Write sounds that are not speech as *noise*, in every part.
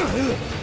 Ugh!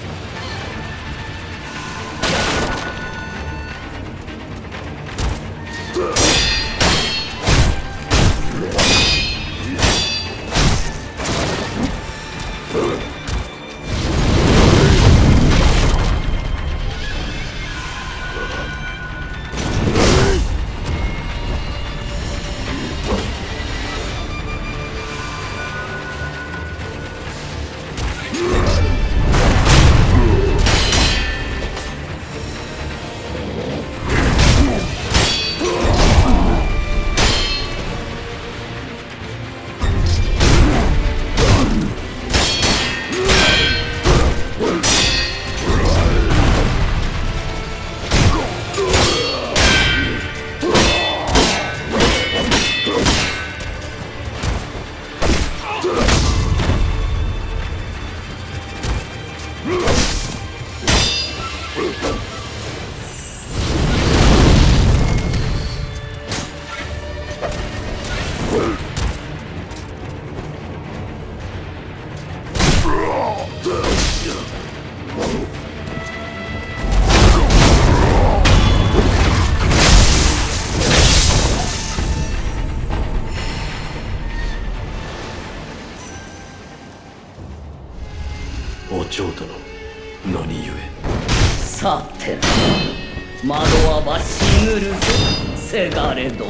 さて窓はばしぐるぞ。せがれど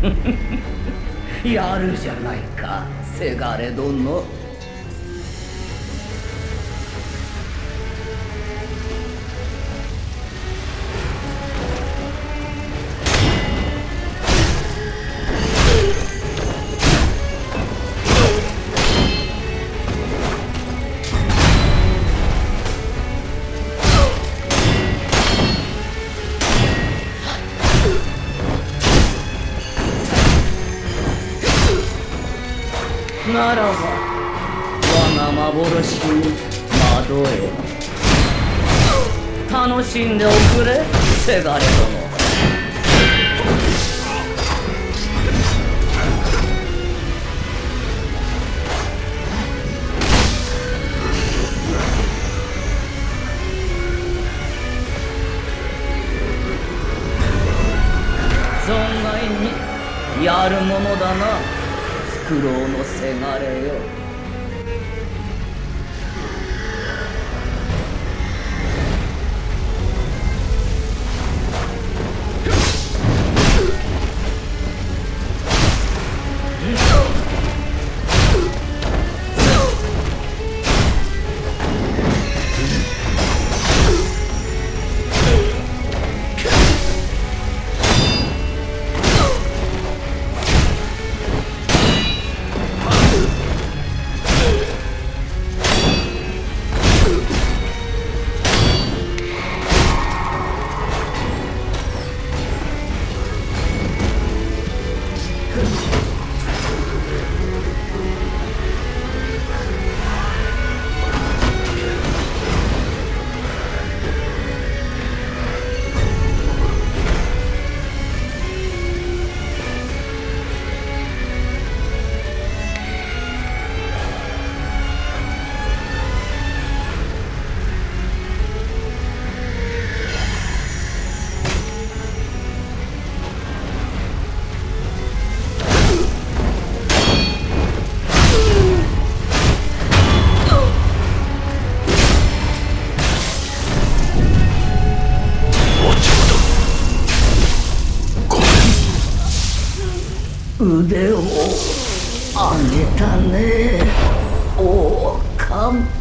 *laughs* やるじゃないかせがれ殿。ならば我が幻に窓へ楽しんでおくれ。せがれ殿。存外にやるものだな苦労のせがれよ。腕を上げたね。王冠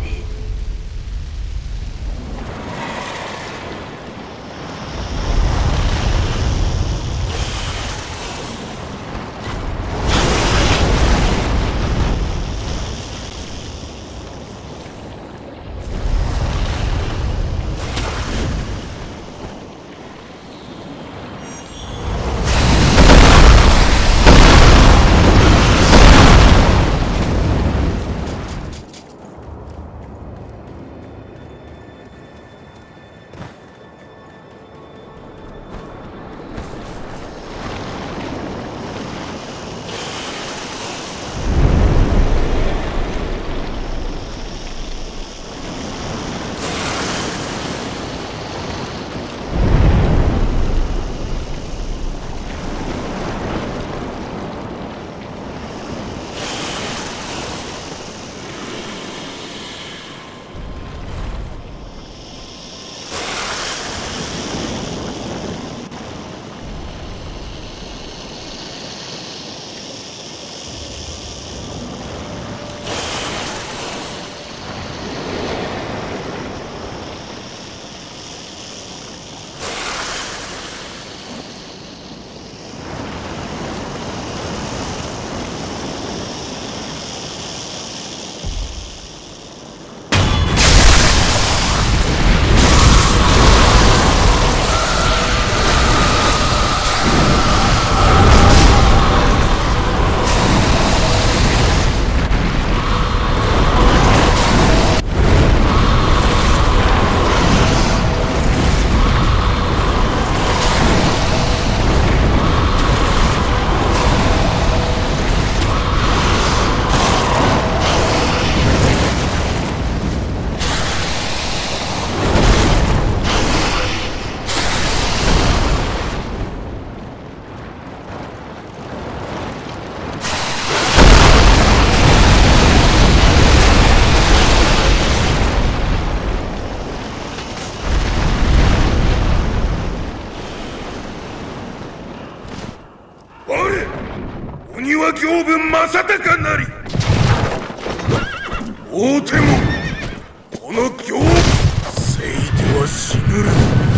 たかなり。大手もこの行聖では死ぬる。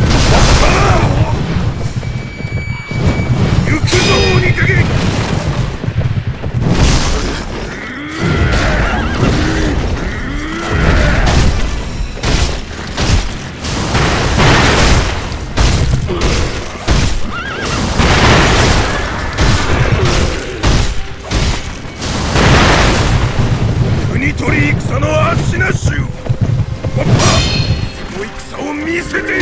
戦の足なしをわっぱその戦を見せて